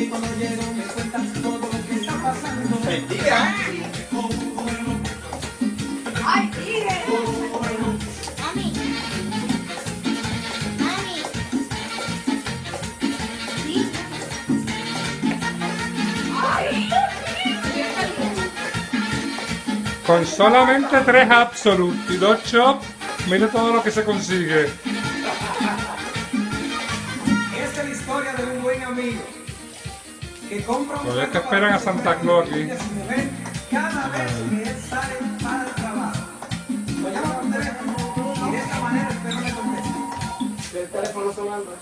Y cuando llego me cuentan todo lo que está pasando. Mentira. ¡Ay, tigre! Mami. Mami. Sí. Con solamente tres Absolute y dos Chop, mire todo lo que se consigue. Esta es la historia de un buen amigo que compra un carro esperan a Santa Claus aquí. cada vez que él sale para el trabajo. Lo llama por teléfono y de esta manera espero le conteste. El teléfono sonando.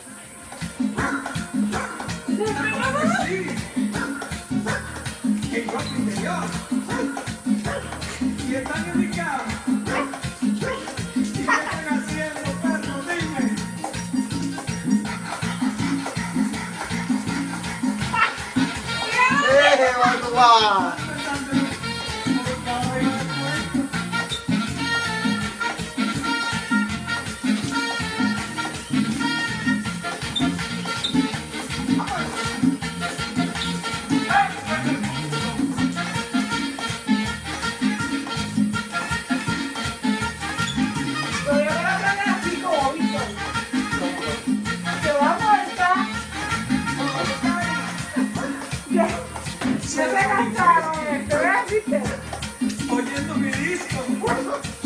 Interior. Y Later, Uncle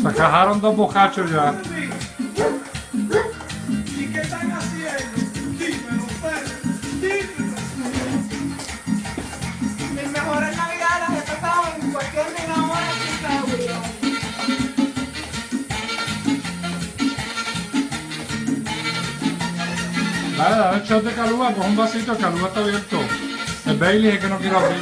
Se cajaron dos bocachos ya. ¿Y qué están haciendo? Mis mejores navidades en Claudio. Dale, dale shot de calúa, coge un vasito, calúa está abierto. El Bailey es que no quiero abrir.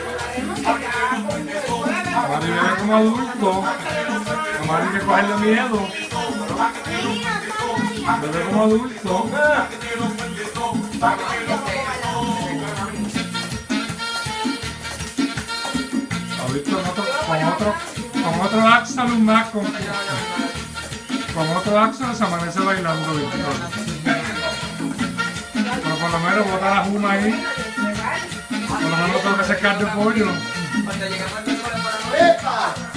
adulto. Mari hay que cogerle miedo. Bebe como adulto. Ahorita con otro, con otro, con otro Axalum más con, con otro Axalum se amanece bailando. Pero por lo menos bota la juma ahí. Por lo menos tengo que secar de pollo. Cuando llegamos した